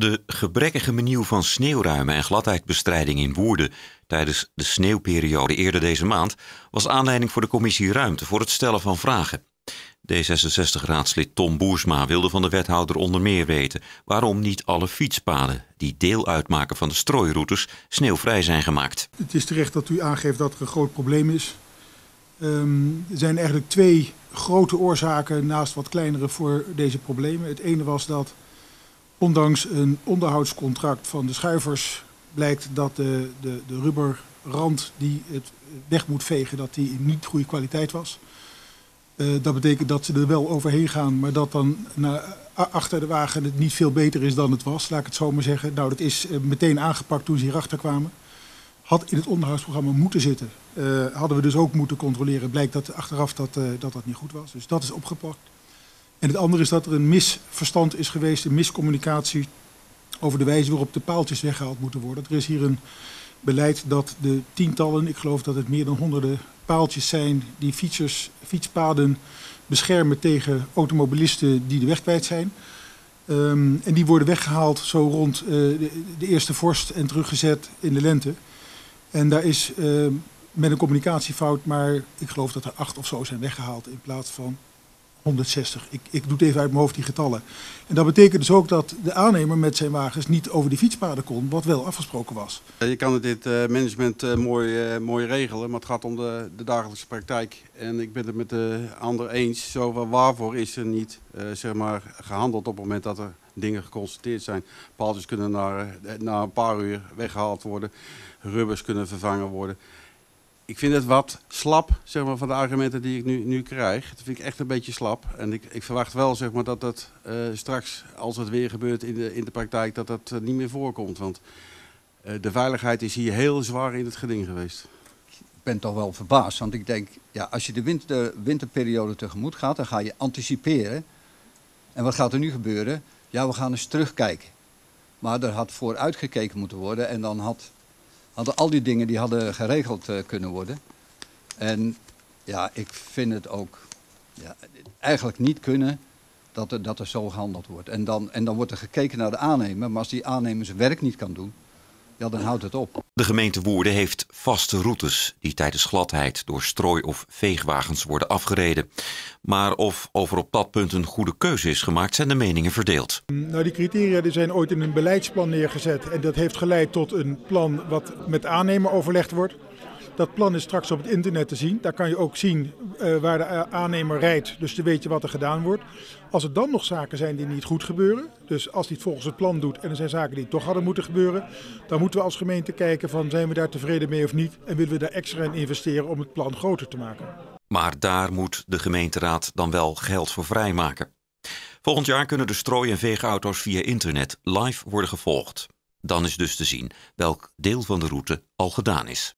De gebrekkige menu van sneeuwruimen en gladheidbestrijding in Woerden tijdens de sneeuwperiode eerder deze maand was aanleiding voor de commissie Ruimte voor het stellen van vragen. D66-raadslid Tom Boersma wilde van de wethouder onder meer weten waarom niet alle fietspaden die deel uitmaken van de strooiroutes sneeuwvrij zijn gemaakt. Het is terecht dat u aangeeft dat er een groot probleem is. Um, er zijn eigenlijk twee grote oorzaken naast wat kleinere voor deze problemen. Het ene was dat ondanks een onderhoudscontract van de schuivers blijkt dat de, de, de rubberrand die het weg moet vegen, dat die in niet goede kwaliteit was. Uh, dat betekent dat ze er wel overheen gaan, maar dat dan achter de wagen het niet veel beter is dan het was, laat ik het zo maar zeggen. Nou, dat is uh, meteen aangepakt toen ze hierachter kwamen. Had in het onderhoudsprogramma moeten zitten. Uh, hadden we dus ook moeten controleren. Blijkt dat achteraf dat, dat dat niet goed was. Dus dat is opgepakt. En het andere is dat er een misverstand is geweest, een miscommunicatie over de wijze waarop de paaltjes weggehaald moeten worden. Er is hier een beleid dat de tientallen, ik geloof dat het meer dan honderden paaltjes zijn die fietsers, fietspaden beschermen tegen automobilisten die de weg kwijt zijn. Um, en die worden weggehaald zo rond uh, de, eerste vorst en teruggezet in de lente. En daar is uh, met een communicatiefout, maar ik geloof dat er acht of zo zijn weggehaald in plaats van 160. Ik, ik doe even uit mijn hoofd die getallen. En dat betekent dus ook dat de aannemer met zijn wagens niet over die fietspaden kon, wat wel afgesproken was. Je kan dit uh, management uh, mooi, mooi regelen, maar het gaat om de, de, dagelijkse praktijk. En ik ben het met de ander eens. Zo waarvoor is er niet zeg maar, gehandeld op het moment dat er dingen geconstateerd zijn. Paaltjes kunnen na, na een paar uur weggehaald worden, rubbers kunnen vervangen worden ik vind het wat slap, zeg maar, van de argumenten die ik nu, nu krijg. Dat vind ik echt een beetje slap. En ik, ik verwacht wel, zeg maar, dat dat uh, straks, als het weer gebeurt in de, in de praktijk, dat dat uh, niet meer voorkomt. Want uh, de veiligheid is hier heel zwaar in het geding geweest. Ik ben toch wel verbaasd, want ik denk, ja, als je de, winter, de winterperiode tegemoet gaat, dan ga je anticiperen. En wat gaat er nu gebeuren? Ja, we gaan eens terugkijken. Maar er had vooruit gekeken moeten worden en dan had hadden al die dingen die hadden geregeld uh, kunnen worden. En ja, ik vind het ook ja, eigenlijk niet kunnen dat er, dat er zo gehandeld wordt. En dan, en dan wordt er gekeken naar de aannemer, maar als die aannemer zijn werk niet kan doen, ja, dan houdt het op. De gemeente Woerden heeft vaste routes die tijdens gladheid door strooi- of veegwagens worden afgereden. Maar of over op dat punt een goede keuze is gemaakt, zijn de meningen verdeeld. Nou, die criteria die zijn ooit in een beleidsplan neergezet en dat heeft geleid tot een plan wat met aannemer overlegd wordt. Dat plan is straks op het internet te zien. Daar kan je ook zien uh, waar de aannemer rijdt, dus te weet je wat er gedaan wordt. Als er dan nog zaken zijn die niet goed gebeuren, dus als hij het volgens het plan doet en er zijn zaken die toch hadden moeten gebeuren, dan moeten we als gemeente kijken van zijn we daar tevreden mee of niet en willen we daar extra in investeren om het plan groter te maken. Maar daar moet de gemeenteraad dan wel geld voor vrijmaken. Volgend jaar kunnen de strooi- en veegauto's via internet live worden gevolgd. Dan is dus te zien welk deel van de route al gedaan is.